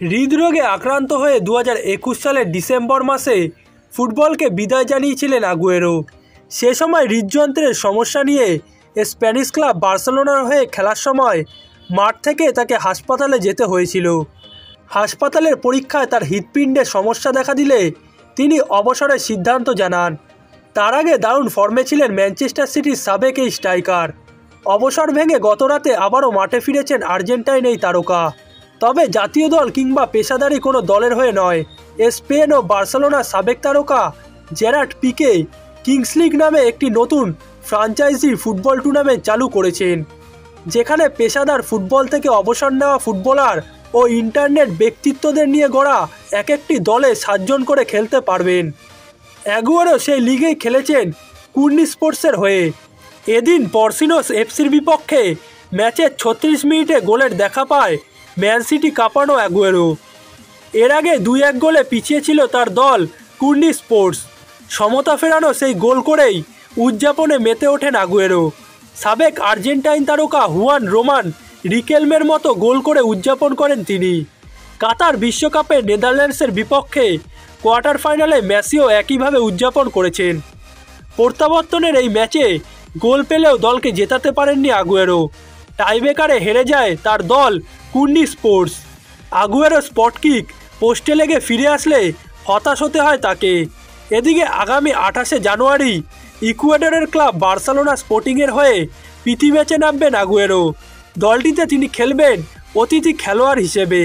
হৃদরোগে আক্রান্ত হয়ে দু একুশ সালের ডিসেম্বর মাসে ফুটবলকে বিদায় জানিয়েছিলেন আগুয়েরো। সে সময় হৃদযন্ত্রের সমস্যা নিয়ে স্প্যানিশ ক্লাব বার্সেলোনার হয়ে খেলার সময় মাঠ থেকে তাকে হাসপাতালে যেতে হয়েছিল। হাসপাতালের পরীক্ষায় তার হৃৎপিণ্ডে সমস্যা দেখা দিলে তিনি অবসরের সিদ্ধান্ত জানান। তার আগে দারুণ ফর্মে ছিলেন ম্যানচেস্টার সিটির সাবেক এই স্ট্রাইকার। অবসর ভেঙে গতরাতে আবারও মাঠে ফিরেছেন আর্জেন্টাইন এই তারকা। তবে জাতীয় দল কিংবা পেশাদারি কোনো দলের হয়ে নয়। স্পেন ও বার্সেলোনার সাবেক তারকা জেরাট পিকে কিংস লিগ নামে একটি নতুন ফ্রাঞ্চাইজি ফুটবল টুর্নামেন্ট চালু করেছেন, যেখানে পেশাদার ফুটবল থেকে অবসর নেওয়া ফুটবলার ও ইন্টারনেট ব্যক্তিত্বদের নিয়ে গড়া এক একটি দলে সাতজন করে খেলতে পারবেন। অ্যাগুয়ারও সেই লিগেই খেলেছেন কুর্নি স্পোর্টসের হয়ে। এদিন পরসিনোস এফসির বিপক্ষে ম্যাচের ছত্রিশ মিনিটে গোলের দেখা পায় ম্যান সিটি কাঁপানো অ্যাগুয়েরো। এর আগে দুই এক গোলে পিছিয়ে ছিল তার দল কুর্নি স্পোর্টস। সমতা ফেরানো সেই গোল করেই উদযাপনে মেতে ওঠেন আগুয়েরো সাবেক আর্জেন্টাইন তারকা হুয়ান রোমান রিকেলমের মতো গোল করে উদযাপন করেন তিনি। কাতার বিশ্বকাপে নেদারল্যান্ডসের বিপক্ষে কোয়ার্টার ফাইনালে ম্যাসিও একইভাবে উদযাপন করেছেন। প্রত্যাবর্তনের এই ম্যাচে গোল পেলেও দলকে জেতাতে পারেননি আগুয়েরো টাইবেকারে হেরে যায় তার দল কুন্ডি স্পোর্টস। আগুয়েরো স্পটকিক পোস্টে লেগে ফিরে আসলে হতাশ হতে হয় তাকে। এদিকে আগামী আঠাশে জানুয়ারি ইকুয়েডরের ক্লাব বার্সেলোনা স্পোর্টিংয়ের হয়ে প্রীতি ম্যাচে নামবেন আগুয়েরো। দলটিতে তিনি খেলবেন অতিথি খেলোয়াড় হিসেবে।